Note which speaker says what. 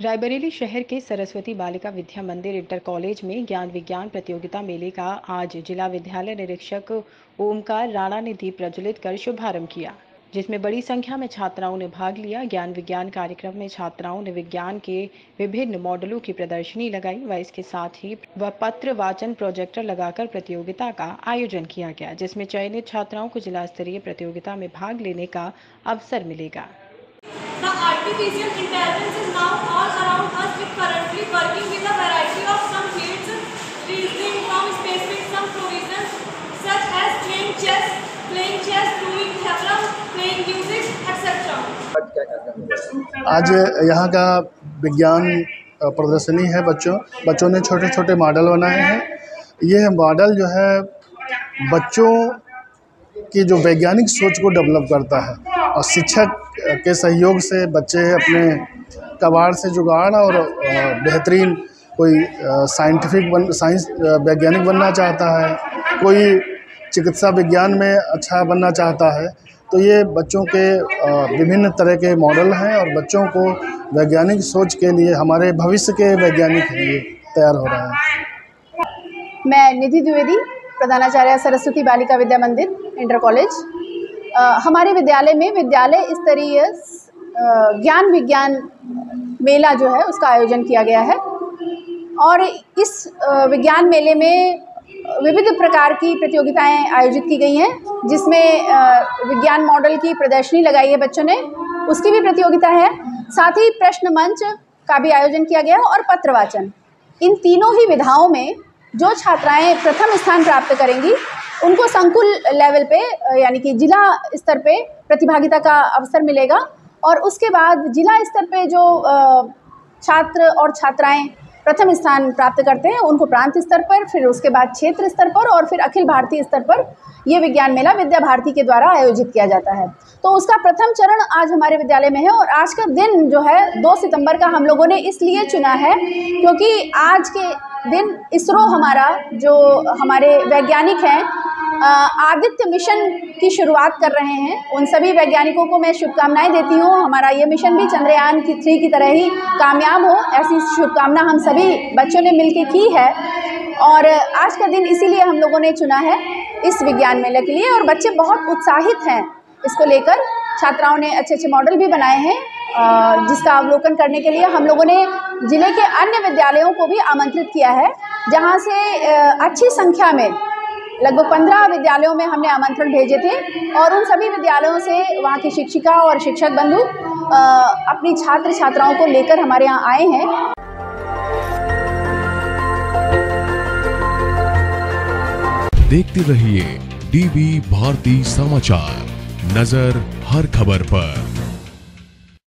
Speaker 1: रायबरेली शहर के सरस्वती बालिका विद्या मंदिर इंटर कॉलेज में ज्ञान विज्ञान प्रतियोगिता मेले का आज जिला विद्यालय निरीक्षक ओमकार राणा ने दीप प्रज्वलित कर शुभारंभ किया, जिसमें बड़ी संख्या में छात्राओं ने भाग लिया। ज्ञान विज्ञान कार्यक्रम में छात्राओं ने विज्ञान के विभिन्न मॉडलों की प्रदर्शनी लगाई व इसके साथ ही व पत्र वाचन प्रोजेक्टर लगाकर प्रतियोगिता का आयोजन किया गया, जिसमें चयनित छात्राओं को जिला स्तरीय प्रतियोगिता में भाग लेने का अवसर मिलेगा।
Speaker 2: Artificial intelligence is now all around us. It currently working with a variety of some fields, reasoning from specific some provisions such as playing chess, playing chess, doing theorem, playing music, etc.
Speaker 3: आज यहाँ का विज्ञान प्रदर्शनी है बच्चों बच्चों ने छोटे छोटे मॉडल बनाए हैं ये मॉडल जो है बच्चों की जो वैज्ञानिक सोच को डेवलप करता है और शिक्षक के सहयोग से बच्चे अपने कबाड़ से जुगाड़ और बेहतरीन कोई साइंटिफिक बन साइंस वैज्ञानिक बनना चाहता है, कोई चिकित्सा विज्ञान में अच्छा बनना चाहता है तो ये बच्चों के विभिन्न तरह के मॉडल हैं और बच्चों को वैज्ञानिक सोच के लिए, हमारे भविष्य के वैज्ञानिक लिए तैयार हो रहा है।
Speaker 4: मैं निधि द्विवेदी, प्रधानाचार्य सरस्वती बालिका विद्या मंदिर, इंटर कॉलेज। हमारे विद्यालय में विद्यालय स्तरीय ज्ञान विज्ञान मेला जो है उसका आयोजन किया गया है। और इस विज्ञान मेले में विविध प्रकार की प्रतियोगिताएँ आयोजित की गई हैं, जिसमें विज्ञान मॉडल की प्रदर्शनी लगाई है बच्चों ने, उसकी भी प्रतियोगिता है। साथ ही प्रश्न मंच का भी आयोजन किया गया और पत्रवाचन इन तीनों ही विधाओं में जो छात्राएँ प्रथम स्थान प्राप्त करेंगी उनको संकुल लेवल पे यानी कि जिला स्तर पे प्रतिभागिता का अवसर मिलेगा और उसके बाद जिला स्तर पे जो छात्र और छात्राएँ प्रथम स्थान प्राप्त करते हैं, उनको प्रांत स्तर पर, फिर उसके बाद क्षेत्र स्तर पर और फिर अखिल भारतीय स्तर पर ये विज्ञान मेला विद्या भारती के द्वारा आयोजित किया जाता है। तो उसका प्रथम चरण आज हमारे विद्यालय में है और आज का दिन जो है, दो सितंबर का हम लोगों ने इसलिए चुना है क्योंकि आज के दिन इसरो हमारा, जो हमारे वैज्ञानिक हैं आदित्य मिशन की शुरुआत कर रहे हैं। उन सभी वैज्ञानिकों को मैं शुभकामनाएँ देती हूँ। हमारा ये मिशन भी चंद्रयान की थ्री की तरह ही कामयाब हो। ऐसी शुभकामना हम सभी बच्चों ने मिलकर की है। और आज का दिन इसीलिए हम लोगों ने चुना है इस विज्ञान मेले के लिए। और बच्चे बहुत उत्साहित हैं। इसको लेकर छात्राओं ने अच्छे अच्छे मॉडल भी बनाए हैं। जिसका अवलोकन करने के लिए हम लोगों ने ज़िले के अन्य विद्यालयों को भी आमंत्रित किया है। जहाँ से अच्छी संख्या में लगभग पंद्रह विद्यालयों में हमने आमंत्रण भेजे थे और उन सभी विद्यालयों से वहाँ की शिक्षिका और शिक्षक बंधु अपनी छात्र छात्राओं को लेकर हमारे यहाँ आए हैं।
Speaker 5: देखते रहिए डीबी भारती समाचार, नज़र हर खबर पर।